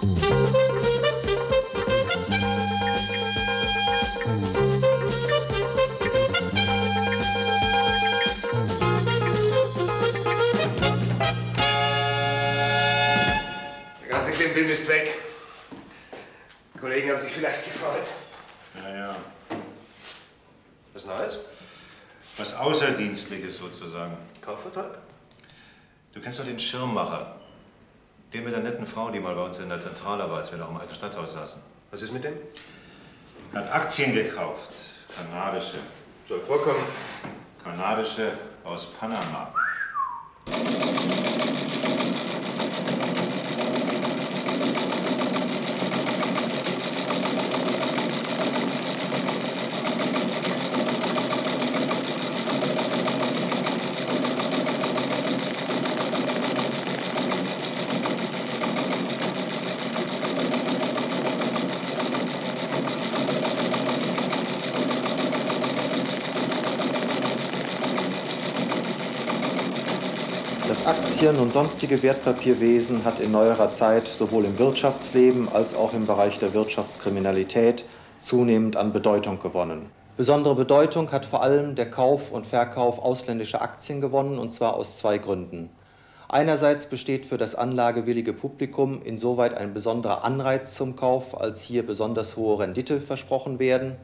Der ganze Klimbim ist weg. Die Kollegen haben sich vielleicht gefreut. Ja, ja. Was Neues? Was Außerdienstliches sozusagen. Kaufvertrag? Du kennst doch den Schirmmacher. Den mit der netten Frau, die mal bei uns in der Zentrale war, als wir noch im alten Stadthaus saßen. Was ist mit dem? Er hat Aktien gekauft. Kanadische. Soll vorkommen. Kanadische aus Panama. Das Aktien- und sonstige Wertpapierwesen hat in neuerer Zeit sowohl im Wirtschaftsleben als auch im Bereich der Wirtschaftskriminalität zunehmend an Bedeutung gewonnen. Besondere Bedeutung hat vor allem der Kauf und Verkauf ausländischer Aktien gewonnen, und zwar aus zwei Gründen. Einerseits besteht für das anlagewillige Publikum insoweit ein besonderer Anreiz zum Kauf, als hier besonders hohe Rendite versprochen werden.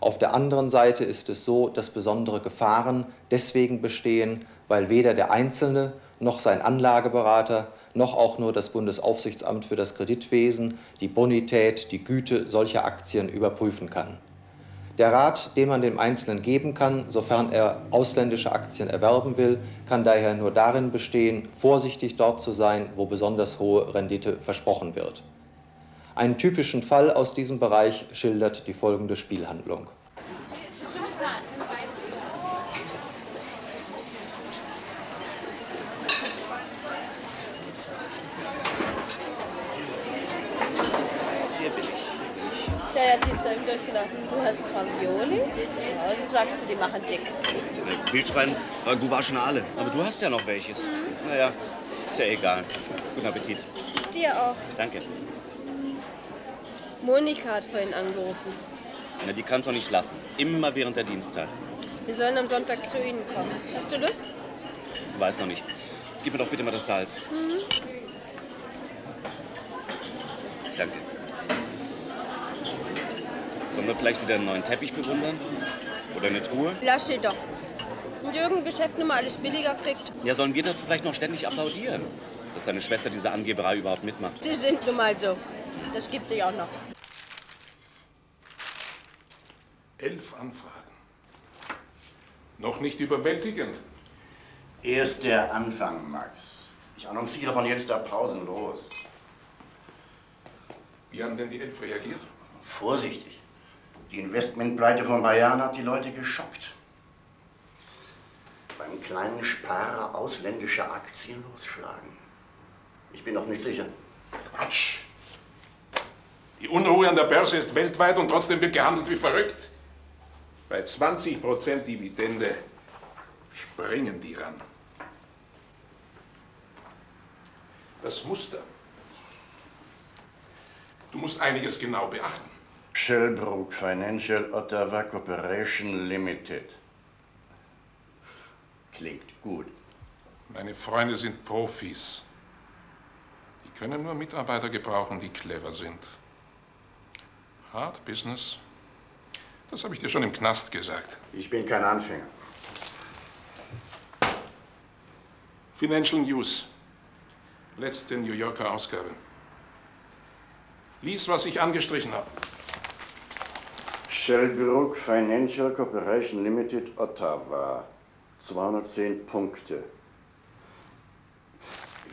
Auf der anderen Seite ist es so, dass besondere Gefahren deswegen bestehen, weil weder der Einzelne noch sein Anlageberater noch auch nur das Bundesaufsichtsamt für das Kreditwesen die Bonität, die Güte solcher Aktien überprüfen kann. Der Rat, den man dem Einzelnen geben kann, sofern er ausländische Aktien erwerben will, kann daher nur darin bestehen, vorsichtig dort zu sein, wo besonders hohe Rendite versprochen wird. Einen typischen Fall aus diesem Bereich schildert die folgende Spielhandlung. Ist eben durchgedacht. Du hast Ravioli? Also sagst du, die machen dick. Wildschwein, Ragout war schon alle. Aber du hast ja noch welches. Naja, ist ja egal. Guten Appetit. Dir auch. Danke. Monika hat vorhin angerufen. Na, die kann's auch nicht lassen. Immer während der Dienstzeit. Wir sollen am Sonntag zu Ihnen kommen. Hast du Lust? Weiß noch nicht. Gib mir doch bitte mal das Salz. Danke. Sollen wir vielleicht wieder einen neuen Teppich bewundern? Oder eine Truhe? Lass sie doch. Und irgendein Geschäft nun mal alles billiger kriegt. Ja, sollen wir dazu vielleicht noch ständig applaudieren? Dass deine Schwester diese Angeberei überhaupt mitmacht. Sie sind nun mal so. Das gibt sich auch noch. Elf Anfragen. Noch nicht überwältigend. Erst der Anfang, Max. Ich annonciere von jetzt ab pausenlos. Wie haben denn die Elf reagiert? Vorsichtig. Die Investmentpleite von Bayern hat die Leute geschockt. Beim kleinen Sparer ausländische Aktien losschlagen. Ich bin noch nicht sicher. Quatsch. Die Unruhe an der Börse ist weltweit und trotzdem wird gehandelt wie verrückt. Bei 20% Dividende springen die ran. Das Muster. Du musst einiges genau beachten. Shellbrook Financial Ottawa Corporation Limited. Klingt gut. Meine Freunde sind Profis. Die können nur Mitarbeiter gebrauchen, die clever sind. Hard Business. Das habe ich dir schon im Knast gesagt. Ich bin kein Anfänger. Financial News. Letzte New Yorker Ausgabe. Lies, was ich angestrichen habe. Shellbrook Financial Corporation Limited Ottawa. 210 Punkte.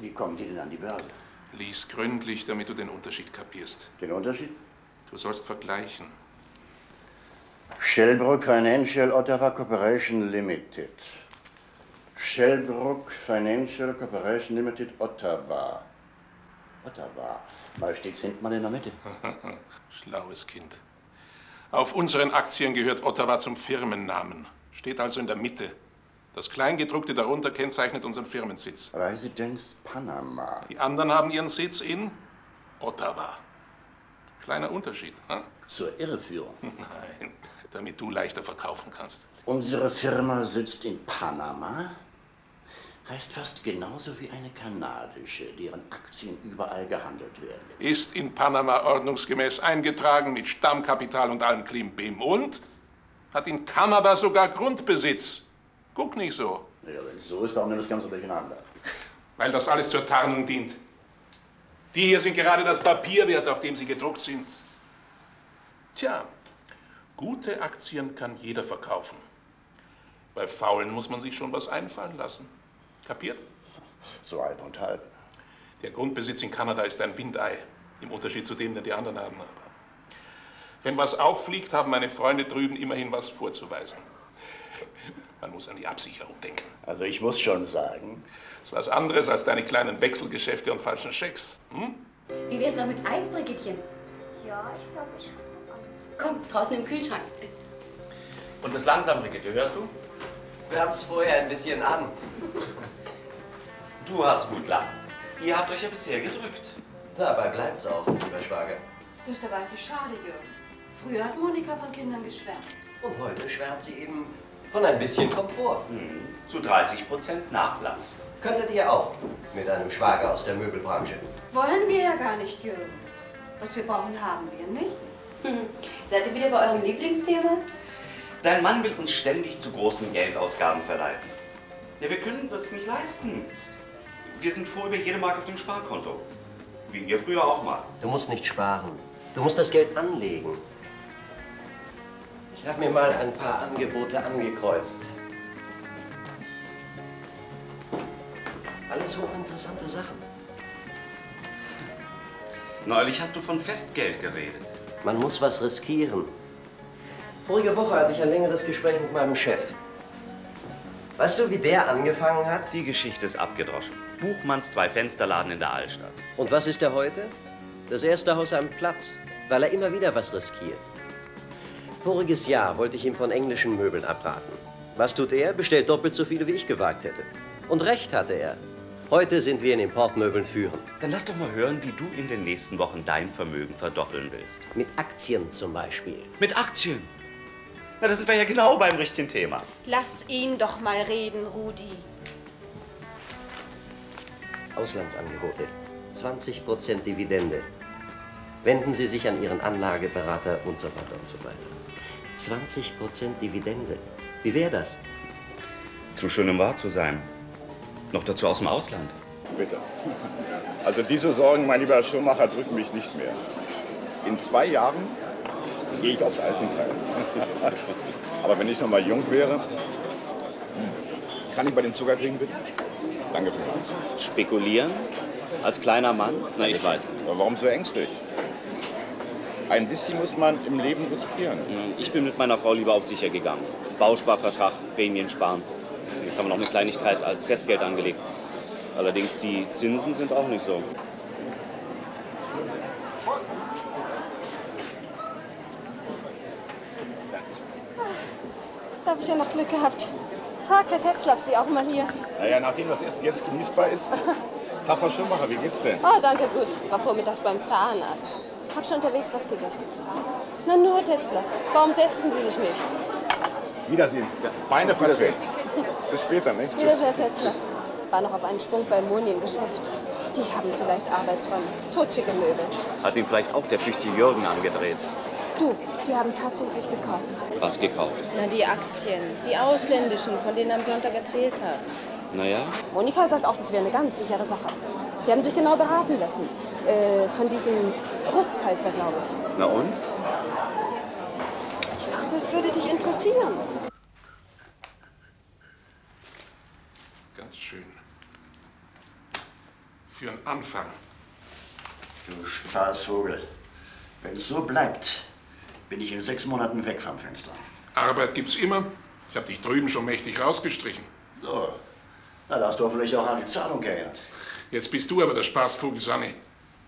Wie kommen die denn an die Börse? Lies gründlich, damit du den Unterschied kapierst. Den Unterschied? Du sollst vergleichen. Shellbrook Financial Ottawa Corporation Limited. Shellbrook Financial Corporation Limited Ottawa. Ottawa. Mal steht's hinten mal in der Mitte. Schlaues Kind. Auf unseren Aktien gehört Ottawa zum Firmennamen. Steht also in der Mitte. Das Kleingedruckte darunter kennzeichnet unseren Firmensitz. Residenz Panama. Die anderen haben ihren Sitz in Ottawa. Kleiner Unterschied, hm? Zur Irreführung. Nein, damit du leichter verkaufen kannst. Unsere Firma sitzt in Panama. Heißt fast genauso wie eine kanadische, deren Aktien überall gehandelt werden. Ist in Panama ordnungsgemäß eingetragen mit Stammkapital und allem Klimbim und hat in Kanada sogar Grundbesitz. Guck nicht so. Ja, wenn es so ist, warum denn das Ganze durcheinander? Weil das alles zur Tarnung dient. Die hier sind gerade das Papier wert, auf dem sie gedruckt sind. Tja, gute Aktien kann jeder verkaufen. Bei faulen muss man sich schon was einfallen lassen. Kapiert? So halb und halb. Der Grundbesitz in Kanada ist ein Windei, im Unterschied zu dem, den die anderen haben. Aber wenn was auffliegt, haben meine Freunde drüben immerhin was vorzuweisen. Man muss an die Absicherung denken. Also ich muss schon sagen, Das ist was anderes als deine kleinen Wechselgeschäfte und falschen Schecks. Hm? Wie wär's noch mit Eis, Brigittchen? Ja, ich glaube, ich. Komm, draußen im Kühlschrank. Und das langsam, Brigitte, hörst du? Wir haben es vorher ein bisschen an. Du hast gut lachen. Ihr habt euch ja bisher gedrückt. Dabei bleibt's auch, lieber Schwager. Das ist aber eigentlich schade, Jürgen. Früher hat Monika von Kindern geschwärmt. Und heute schwärmt sie eben von ein bisschen Komfort. Hm, Zu 30 Prozent Nachlass. Könntet ihr auch mit einem Schwager aus der Möbelbranche. Wollen wir ja gar nicht, Jürgen. Was wir brauchen, haben wir nicht. Hm. Seid ihr wieder bei eurem Lieblingsthema? Dein Mann will uns ständig zu großen Geldausgaben verleiten. Ja, wir können das nicht leisten. Wir sind froh über jede Mark auf dem Sparkonto. Wie ihr früher auch mal. Du musst nicht sparen. Du musst das Geld anlegen. Ich habe mir mal ein paar Angebote angekreuzt. Alles hochinteressante Sachen. Neulich hast du von Festgeld geredet. Man muss was riskieren. Vorige Woche hatte ich ein längeres Gespräch mit meinem Chef. Weißt du, wie der angefangen hat? Die Geschichte ist abgedroschen. Buchmanns Zwei-Fensterladen in der Altstadt. Und was ist er heute? Das erste Haus am Platz, weil er immer wieder was riskiert. Voriges Jahr wollte ich ihm von englischen Möbeln abraten. Was tut er? Bestellt doppelt so viele, wie ich gewagt hätte. Und recht hatte er. Heute sind wir in Importmöbeln führend. Dann lass doch mal hören, wie du in den nächsten Wochen dein Vermögen verdoppeln willst. Mit Aktien zum Beispiel. Mit Aktien? Na, da sind wir ja genau beim richtigen Thema. Lass ihn doch mal reden, Rudi. Auslandsangebote. 20% Dividende. Wenden Sie sich an Ihren Anlageberater und so weiter und so weiter. 20% Dividende. Wie wäre das? Zu schön, um wahr zu sein. Noch dazu aus dem Ausland. Bitte. Also diese Sorgen, mein lieber Schirmacher, drücken mich nicht mehr. In zwei Jahren gehe ich aufs Altenteil. Aber wenn ich noch mal jung wäre, hm, kann ich bei den Zucker kriegen, bitte? Danke vielmals. Spekulieren? Als kleiner Mann? Na, ich weiß. Aber warum so ängstlich? Ein bisschen muss man im Leben riskieren. Ich bin mit meiner Frau lieber auf sicher gegangen. Bausparvertrag, Prämien sparen. Jetzt haben wir noch eine Kleinigkeit als Festgeld angelegt. Allerdings die Zinsen sind auch nicht so. Habe ich ja noch Glück gehabt. Tag, Herr Tetzlaff, Sie auch mal hier. Naja, nachdem das Essen jetzt genießbar ist, Tag, Frau Schirmacher, wie geht's denn? Oh, danke, gut. War vormittags beim Zahnarzt. Hab schon unterwegs was gegessen. Na nur, Herr Tetzlaff, warum setzen Sie sich nicht? Wiedersehen. Beine vertreten. Bis später, nicht? Wieder Herr Tetzlaff. War noch auf einen Sprung bei Moni im Geschäft. Die haben vielleicht Arbeitsräume. Totschicke Möbel. Hat ihn vielleicht auch der tüchtige Jürgen angedreht. Du, die haben tatsächlich gekauft. Was gekauft? Na, die Aktien. Die ausländischen, von denen er am Sonntag erzählt hat. Naja, Monika sagt auch, das wäre eine ganz sichere Sache. Sie haben sich genau beraten lassen. Äh, von diesem Rust heißt er, glaube ich. na und? Ich dachte, es würde dich interessieren. Ganz schön. Für einen Anfang. Du Spaßvogel. Wenn es so bleibt, bin ich in sechs Monaten weg vom Fenster. Arbeit gibt's immer. Ich habe dich drüben schon mächtig rausgestrichen. So. Na, da hast du hoffentlich auch an die Zahlung erinnert. Jetzt bist du aber der Spaßvogel Sanni.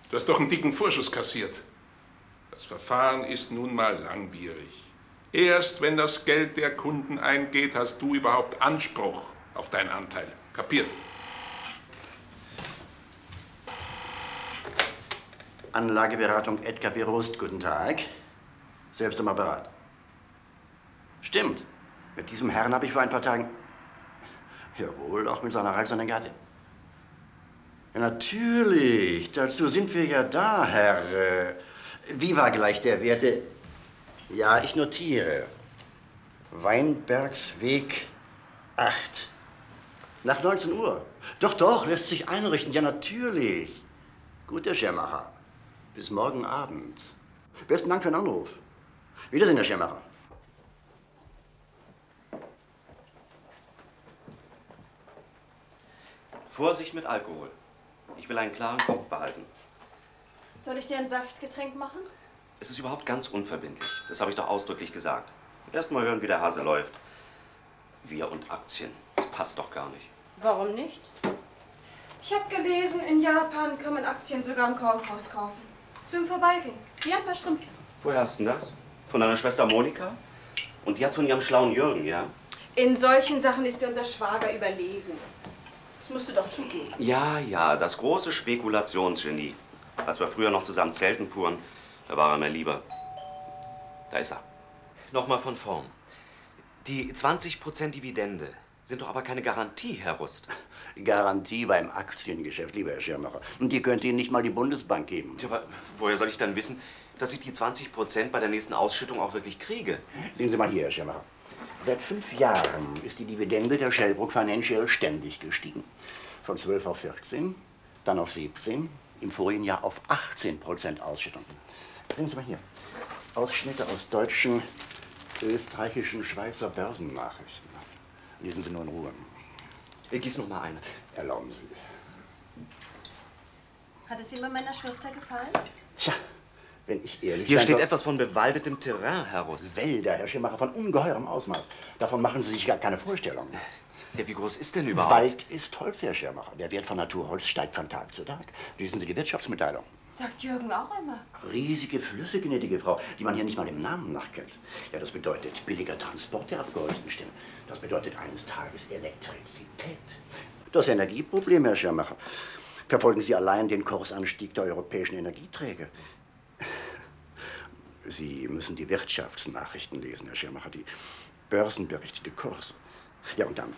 Du hast doch einen dicken Vorschuss kassiert. Das Verfahren ist nun mal langwierig. Erst wenn das Geld der Kunden eingeht, hast du überhaupt Anspruch auf deinen Anteil. Kapiert? Anlageberatung Edgar B. Rost, guten Tag. Selbst am Apparat. Stimmt. Mit diesem Herrn habe ich vor ein paar Tagen... Jawohl, auch mit seiner reizenden Gattin. Ja, natürlich. Dazu sind wir ja da, Herr. Äh, Wie war gleich der Werte? Ja, ich notiere. Weinbergsweg 8. Nach 19 Uhr. Doch, doch, lässt sich einrichten. Ja, natürlich. Gut, Herr Schermacher. Bis morgen Abend. Besten Dank für den Anruf. Wiedersehen, Herr Schermacher. Vorsicht mit Alkohol. Ich will einen klaren Kopf behalten. Soll ich dir ein Saftgetränk machen? Es ist überhaupt ganz unverbindlich. Das habe ich doch ausdrücklich gesagt. Erst mal hören, wie der Hase läuft. Wir und Aktien. Das passt doch gar nicht. Warum nicht? Ich habe gelesen, in Japan kann man Aktien sogar im Kaufhaus kaufen. So im Vorbeigehen. Wie ein paar Strümpfe. Woher hast du denn das? Von deiner Schwester Monika? Und die hat's von ihrem schlauen Jürgen, ja? In solchen Sachen ist dir unser Schwager überlegen. Das musst du doch zugeben. Ja, ja, das große Spekulationsgenie. Als wir früher noch zusammen Zelten fuhren, da war er mir lieber. Da ist er. Nochmal von vorn. Die 20% Dividende sind doch aber keine Garantie, Herr Rust. Garantie beim Aktiengeschäft, lieber Herr Schirmacher. Und die könnte Ihnen nicht mal die Bundesbank geben. Tja, aber woher soll ich dann wissen, dass ich die 20% bei der nächsten Ausschüttung auch wirklich kriege? Sehen Sie mal hier, Herr Schirmacher. Seit fünf Jahren ist die Dividende der Shellbrook Financial ständig gestiegen. Von 12 auf 14, dann auf 17, im vorigen Jahr auf 18 Prozent Ausschüttung. Sehen Sie mal hier. Ausschnitte aus deutschen, österreichischen, Schweizer Börsennachrichten. Lesen Sie nur in Ruhe. Ich gieß noch mal eine. Erlauben Sie. Hat es Ihnen bei meiner Schwester gefallen? Tja, wenn ich ehrlich Hier sein steht soll- etwas von bewaldetem Terrain, Herr Rust. Wälder, Herr Schirmacher, von ungeheurem Ausmaß. Davon machen Sie sich gar keine Vorstellung. Ja, wie groß ist denn überhaupt? Wald ist Holz, Herr Schirmacher. Der Wert von Naturholz steigt von Tag zu Tag. Lesen Sie die Wirtschaftsmitteilung. Sagt Jürgen auch immer. Riesige Flüsse, gnädige Frau, die man hier nicht mal dem Namen nach kennt. Ja, das bedeutet billiger Transport der abgeholzten Stämme. Das bedeutet eines Tages Elektrizität. Das Energieproblem, Herr Schirmacher. Verfolgen Sie allein den Kursanstieg der europäischen Energieträger. Sie müssen die Wirtschaftsnachrichten lesen, Herr Schirmacher, die Börsenberichte, Kurse. Ja, und dann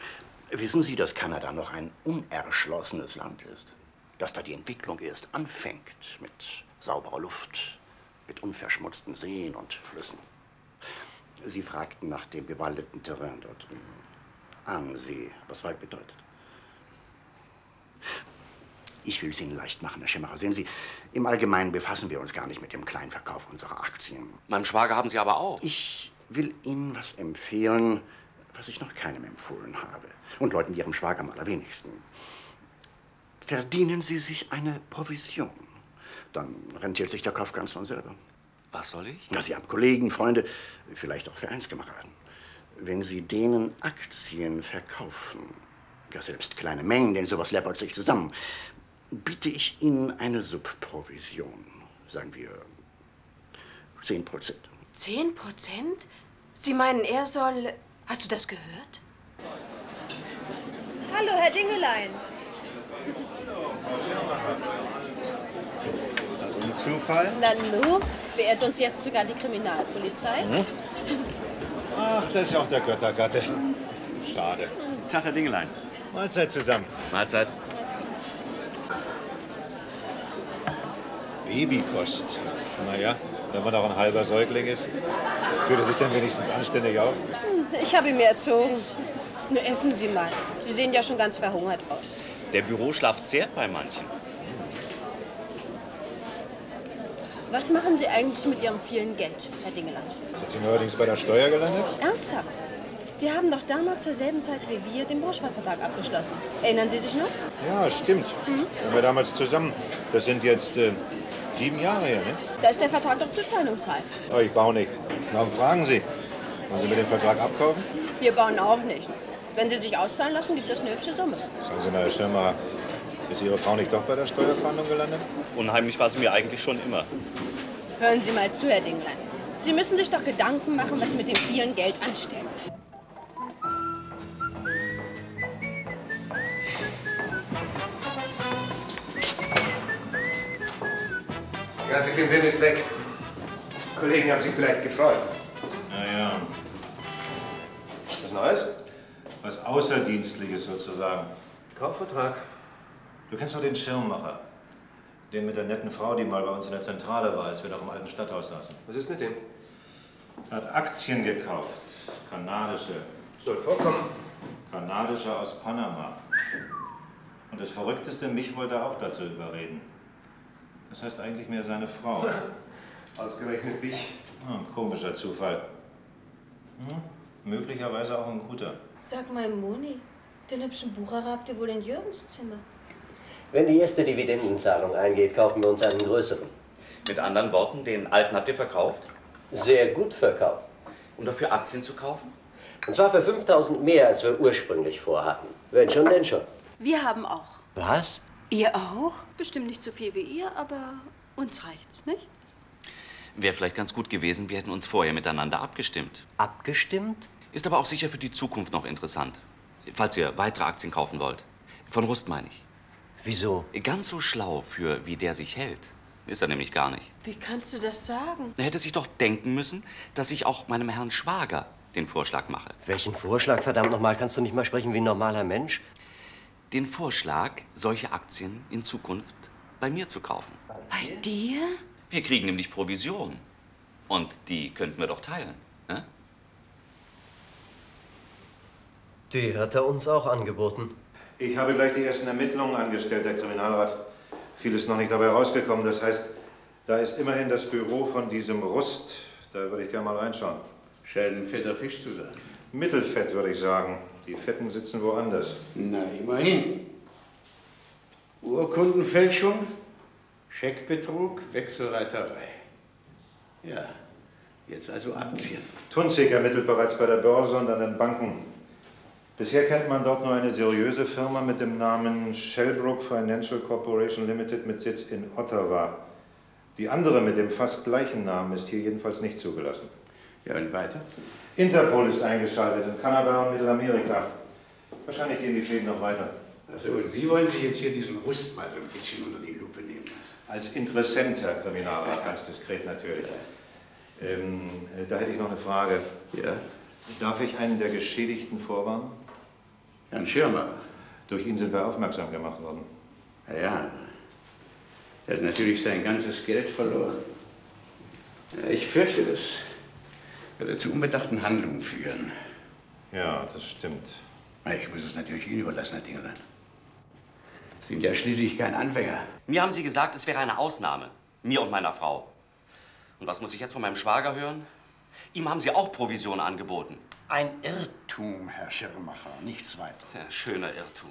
wissen Sie, dass Kanada noch ein unerschlossenes Land ist. Dass da die Entwicklung erst anfängt mit sauberer Luft, mit unverschmutzten Seen und Flüssen. Sie fragten nach dem bewaldeten Terrain dort drüben. Ahnen Sie, was Wald bedeutet? Ich will es Ihnen leicht machen, Herr Schimmerer. Sehen Sie, im Allgemeinen befassen wir uns gar nicht mit dem Kleinverkauf unserer Aktien. Meinem Schwager haben Sie aber auch. Ich will Ihnen was empfehlen, was ich noch keinem empfohlen habe. Und Leuten wie Ihrem Schwager am allerwenigsten. Verdienen Sie sich eine Provision. Dann rentiert sich der Kauf ganz von selber. Was soll ich? Na, Sie haben Kollegen, Freunde, vielleicht auch Vereinskameraden. Wenn Sie denen Aktien verkaufen, ja selbst kleine Mengen, denn sowas läppert sich zusammen, biete ich Ihnen eine Subprovision. Sagen wir 10 Prozent. Zehn Prozent? Sie meinen, er soll... Hast du das gehört? Hallo, Herr Dingelein. So ein Zufall? Na nu, beehrt uns jetzt sogar die Kriminalpolizei. Hm? Ach, das ist auch der Göttergatte. Schade. Tag, Herr Dingelein. Mahlzeit zusammen. Mahlzeit. Babykost. Naja, wenn man auch ein halber Säugling ist, fühlt er sich dann wenigstens anständig auf. Hm, Ich habe ihn mir erzogen. Nur essen Sie mal. Sie sehen ja schon ganz verhungert aus. Der Büroschlaf zehrt bei manchen. Was machen Sie eigentlich mit Ihrem vielen Geld, Herr Dingeland? Sind Sie neuerdings bei der Steuer gelandet? Ernsthaft? Sie haben doch damals zur selben Zeit wie wir den Braunschweig-Vertrag abgeschlossen. Erinnern Sie sich noch? Ja, stimmt. Mhm. Waren wir damals zusammen. Das sind jetzt äh, sieben Jahre her, ne? Da ist der Vertrag doch zuteilungsreif. Oh, ich baue nicht. Warum fragen Sie? Wollen Sie mir den Vertrag abkaufen? Wir bauen auch nicht. Wenn Sie sich auszahlen lassen, gibt es eine hübsche Summe. Sagen Sie mal, Herr Schirmer, ist Ihre Frau nicht doch bei der Steuerfahndung gelandet? Unheimlich war sie mir eigentlich schon immer. Hören Sie mal zu, Herr Dinglein. Sie müssen sich doch Gedanken machen, was Sie mit dem vielen Geld anstellen. Ganze Klimbim ist weg. Die Kollegen haben sich vielleicht gefreut. Naja, Was Neues? was Außerdienstliches sozusagen. Kaufvertrag. Du kennst doch den Schirmmacher. Den mit der netten Frau, die mal bei uns in der Zentrale war, als wir noch im alten Stadthaus saßen. Was ist mit dem? Er hat Aktien gekauft. Kanadische. Soll vorkommen. Kanadische aus Panama. Und das Verrückteste, mich wollte er auch dazu überreden. Das heißt eigentlich mehr seine Frau. Ausgerechnet dich. Ah, ein komischer Zufall. Hm, möglicherweise auch ein guter. Sag mal, Moni, den hübschen Bucher habt ihr wohl in Jürgens Zimmer. Wenn die erste Dividendenzahlung eingeht, kaufen wir uns einen größeren. Mit anderen Worten, den alten habt ihr verkauft? Sehr gut verkauft. Um dafür Aktien zu kaufen? Und zwar für 5000 mehr, als wir ursprünglich vorhatten. Wenn schon, denn schon. Wir haben auch. Was? Ihr auch? Bestimmt nicht so viel wie ihr, aber uns reicht's, nicht? Wäre vielleicht ganz gut gewesen, wir hätten uns vorher miteinander abgestimmt. Abgestimmt? Ist aber auch sicher für die Zukunft noch interessant. Falls ihr weitere Aktien kaufen wollt. Von Rust meine ich. Wieso? Ganz so schlau für wie der sich hält. Ist er nämlich gar nicht. Wie kannst du das sagen? Er hätte sich doch denken müssen, dass ich auch meinem Herrn Schwager den Vorschlag mache. Welchen Vorschlag, verdammt nochmal? Kannst du nicht mal sprechen wie ein normaler Mensch? Den Vorschlag, solche Aktien in Zukunft bei mir zu kaufen. Bei dir? Wir kriegen nämlich Provision. Und die könnten wir doch teilen. Ne? Die hat er uns auch angeboten. Ich habe gleich die ersten Ermittlungen angestellt, Herr Kriminalrat. Viel ist noch nicht dabei rausgekommen. Das heißt, da ist immerhin das Büro von diesem Rust. Da würde ich gerne mal reinschauen. Scheint ein fetter Fisch zu sein. Mittelfett, würde ich sagen. Die Fetten sitzen woanders. Na, immerhin. Urkundenfälschung, Scheckbetrug, Wechselreiterei. Ja, jetzt also Aktien. Tunzig ermittelt bereits bei der Börse und an den Banken. Bisher kennt man dort nur eine seriöse Firma mit dem Namen Shellbrook Financial Corporation Limited mit Sitz in Ottawa. Die andere mit dem fast gleichen Namen ist hier jedenfalls nicht zugelassen. Ja, und weiter? Interpol ist eingeschaltet in Kanada und Mittelamerika. Wahrscheinlich gehen die Fäden noch weiter. Also, und Sie wollen sich jetzt hier diesen Rust mal so ein bisschen unter die Lupe nehmen. Als Interessent, Herr Kriminalrat, ganz diskret natürlich. Ähm, äh, da hätte ich noch eine Frage. Ja? Darf ich einen der Geschädigten vorwarnen? Herrn Schirmer. Durch ihn sind wir aufmerksam gemacht worden. Na ja, er hat natürlich sein ganzes Geld verloren. Ich fürchte, das würde zu unbedachten Handlungen führen. Ja, das stimmt. Ich muss es natürlich Ihnen überlassen, Herr Dinglein. Sie sind ja schließlich kein Anfänger. Mir haben Sie gesagt, es wäre eine Ausnahme. Mir und meiner Frau. Und was muss ich jetzt von meinem Schwager hören? Ihm haben Sie auch Provision angeboten. Ein Irrtum, Herr Schirmacher, nichts weiter. Ja, schöner Irrtum.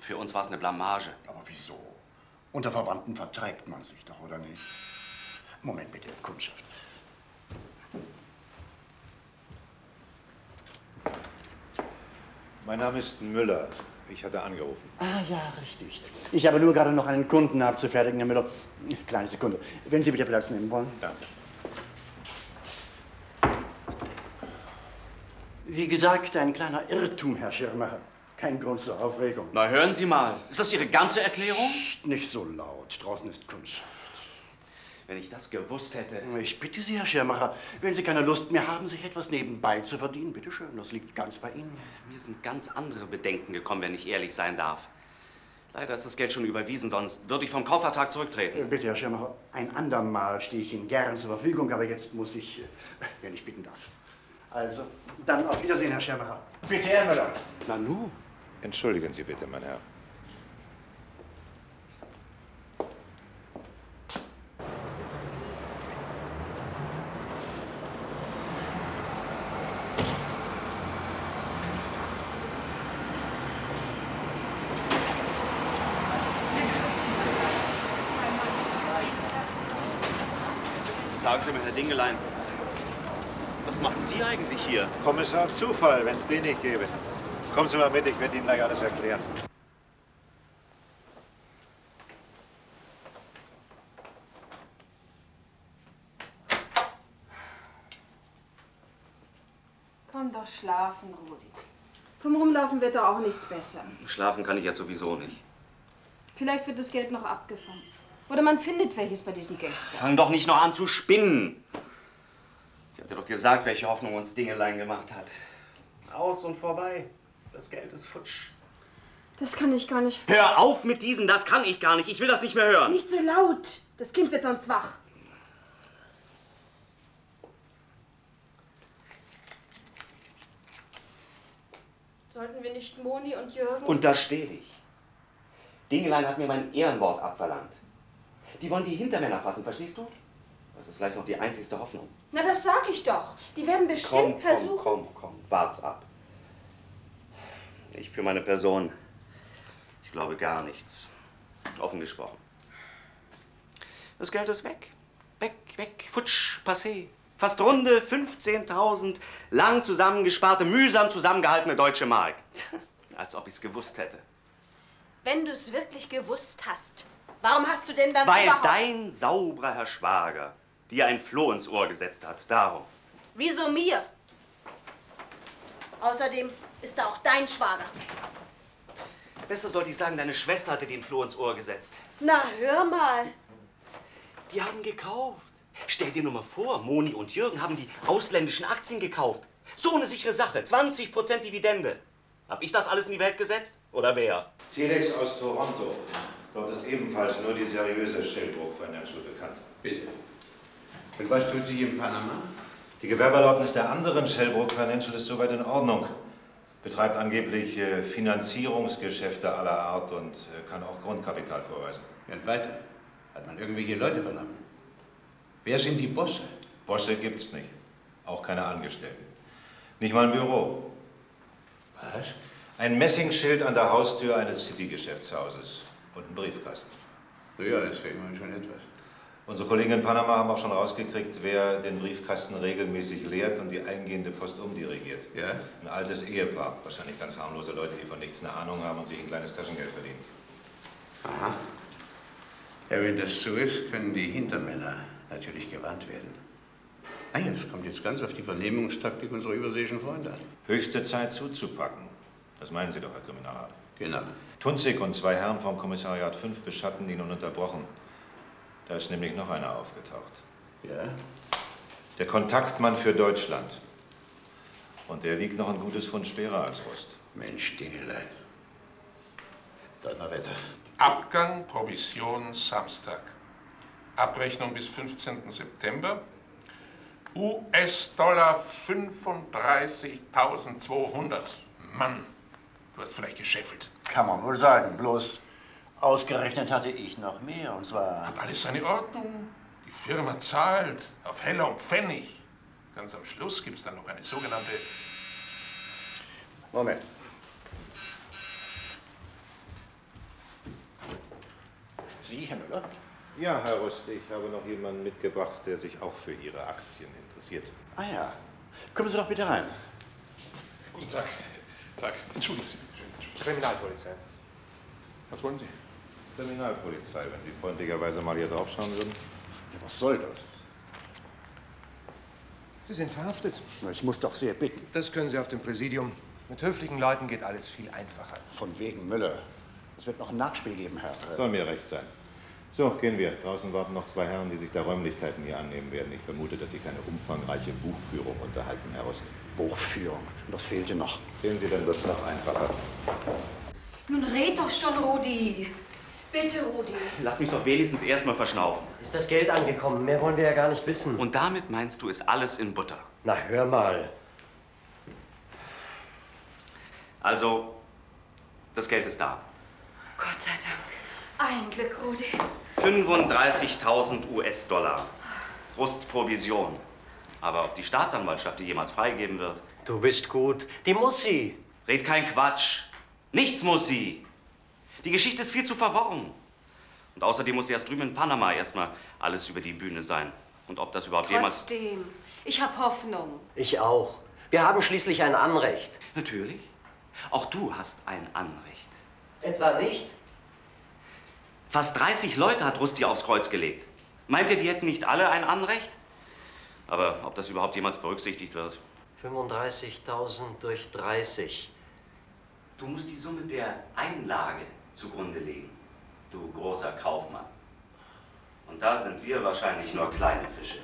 Für uns war es eine Blamage. Aber wieso? Unter Verwandten verträgt man sich doch, oder nicht? Moment bitte, Kundschaft. Mein Name ist Müller. Ich hatte angerufen. Ah ja, richtig. Ich habe nur gerade noch einen Kunden abzufertigen, Herr Müller. Kleine Sekunde. Wenn Sie bitte Platz nehmen wollen. Ja. Wie gesagt, ein kleiner Irrtum, Herr Schirmacher. Kein Grund zur Aufregung. Na, hören Sie mal. Ist das Ihre ganze Erklärung? Nicht so laut. Draußen ist Kundschaft. Wenn ich das gewusst hätte. Ich bitte Sie, Herr Schirmacher, wenn Sie keine Lust mehr haben, sich etwas nebenbei zu verdienen, bitte schön, das liegt ganz bei Ihnen. Mir sind ganz andere Bedenken gekommen, wenn ich ehrlich sein darf. Leider ist das Geld schon überwiesen, sonst würde ich vom Kaufvertrag zurücktreten. Äh, Bitte, Herr Schirmacher, ein andermal stehe ich Ihnen gern zur Verfügung, aber jetzt muss ich, äh, wenn ich bitten darf. Also, dann auf Wiedersehen, Herr Schirmacher. Bitte, Herr Müller. Nanu. Entschuldigen Sie bitte, mein Herr. Sagen Sie mir, Herr Dingelein, was machen Sie eigentlich hier? Kommissar Zufall, wenn es den nicht gäbe. Kommen Sie mal mit, ich werde Ihnen gleich alles erklären. Komm doch schlafen, Rudi. Vom Rumlaufen wird doch auch nichts besser. Schlafen kann ich ja sowieso nicht. Vielleicht wird das Geld noch abgefangen. Oder man findet welches bei diesem Gangster. Fang doch nicht noch an zu spinnen. Ich hab dir doch gesagt, welche Hoffnung uns Dingelein gemacht hat. Aus und vorbei. Das Geld ist futsch. Das kann ich gar nicht. Hör auf mit diesem, das kann ich gar nicht. Ich will das nicht mehr hören. Nicht so laut. Das Kind wird sonst wach. Sollten wir nicht Moni und Jürgen? Untersteh dich. Dingelein hat mir mein Ehrenwort abverlangt. Die wollen die Hintermänner fassen, verstehst du? Das ist vielleicht noch die einzigste Hoffnung. Na, das sag ich doch. Die werden bestimmt komm, versuchen. Komm, komm, komm, wart's ab. Ich für meine Person, ich glaube gar nichts. Offen gesprochen. Das Geld ist weg. Weg, weg, futsch, passé. Fast runde 15.000 lang zusammengesparte, mühsam zusammengehaltene deutsche Mark. Als ob ich's gewusst hätte. Wenn du es wirklich gewusst hast, warum hast du denn dann Weil überhaupt... dein sauberer Herr Schwager dir ein Floh ins Ohr gesetzt hat. Darum. Wieso mir? Außerdem ist da auch dein Schwager. Besser sollte ich sagen, deine Schwester hatte den Floh ins Ohr gesetzt. Na, hör mal. Die haben gekauft. Stell dir nur mal vor, Moni und Jürgen haben die ausländischen Aktien gekauft. So eine sichere Sache. 20% Dividende. Hab ich das alles in die Welt gesetzt? Oder wer? Telex aus Toronto. Dort ist ebenfalls nur die seriöse Shellbrook Financial bekannt. Bitte. Und was tut sich in Panama? Die Gewerbeerlaubnis der anderen Shellbrook Financial ist soweit in Ordnung. Betreibt angeblich äh, Finanzierungsgeschäfte aller Art und äh, kann auch Grundkapital vorweisen. Und weiter? Hat man irgendwelche Leute vernommen? Wer sind die Bosse? Bosse gibt's nicht. Auch keine Angestellten. Nicht mal ein Büro. Was? Ein Messingschild an der Haustür eines City-Geschäftshauses und ein Briefkasten. Ja, das wäre immerhin schon etwas. Unsere Kollegen in Panama haben auch schon rausgekriegt, wer den Briefkasten regelmäßig leert und die eingehende Post umdirigiert. Ja? Ein altes Ehepaar, wahrscheinlich ganz harmlose Leute, die von nichts eine Ahnung haben und sich ein kleines Taschengeld verdienen. Aha. Ja, wenn das so ist, können die Hintermänner natürlich gewarnt werden. Ah ja, es kommt jetzt ganz auf die Vernehmungstaktik unserer überseeischen Freunde an. Höchste Zeit zuzupacken. Das meinen Sie doch, Herr Kriminalrat. Genau. Tunzig und zwei Herren vom Kommissariat 5 beschatten ihn ununterbrochen. Da ist nämlich noch einer aufgetaucht. Ja? Der Kontaktmann für Deutschland. Und der wiegt noch ein gutes Pfund schwerer als Rost. Mensch, Dingelein. Donnerwetter. Abgang, Provision, Samstag. Abrechnung bis 15. September. US-Dollar 35.200. Mann, du hast vielleicht geschäffelt. Kann man wohl sagen, bloß ausgerechnet hatte ich noch mehr, und zwar... Hat alles seine Ordnung. Die Firma zahlt auf Heller und Pfennig. Ganz am Schluss gibt es dann noch eine sogenannte... Moment. Sie, Herr Müller? Ja, Herr Rust, ich habe noch jemanden mitgebracht, der sich auch für Ihre Aktien interessiert. Ah ja. Kommen Sie doch bitte rein. Guten Tag. Tag. Entschuldigen Sie. Kriminalpolizei. Was wollen Sie? Kriminalpolizei, wenn Sie freundlicherweise mal hier draufschauen würden. Was soll das? Sie sind verhaftet. Na, Ich muss doch sehr bitten. Das können Sie auf dem Präsidium. Mit höflichen Leuten geht alles viel einfacher. Von wegen Müller. Es wird noch ein Nachspiel geben, Herr. äh, Soll mir recht sein. So, gehen wir. Draußen warten noch zwei Herren, die sich der Räumlichkeiten hier annehmen werden. Ich vermute, dass Sie keine umfangreiche Buchführung unterhalten, Herr Rust. Buchführung. Das fehlte noch. Sehen Sie, dann wird es noch einfacher. Nun red doch schon, Rudi. Bitte, Rudi. Lass mich doch wenigstens erstmal verschnaufen. Ist das Geld angekommen? Mehr wollen wir ja gar nicht wissen. Und damit meinst du, ist alles in Butter. Na, hör mal. Also, das Geld ist da. Gott sei Dank. Ein Glück, Rudi. 35.000 US-Dollar. Rusts Provision. Aber ob die Staatsanwaltschaft die jemals freigeben wird? Du bist gut. Die muss sie. Red kein Quatsch. Nichts muss sie. Die Geschichte ist viel zu verworren. Und außerdem muss erst drüben in Panama erstmal alles über die Bühne sein. Und ob das überhaupt jemals... Trotzdem, ich habe Hoffnung. Ich auch. Wir haben schließlich ein Anrecht. Natürlich. Auch du hast ein Anrecht. Etwa nicht? Fast 30 Leute hat Rust dir aufs Kreuz gelegt. Meint ihr, die hätten nicht alle ein Anrecht? Aber ob das überhaupt jemals berücksichtigt wird? 35.000 durch 30. Du musst die Summe der Einlage zugrunde legen, du großer Kaufmann. Und da sind wir wahrscheinlich nur kleine Fische.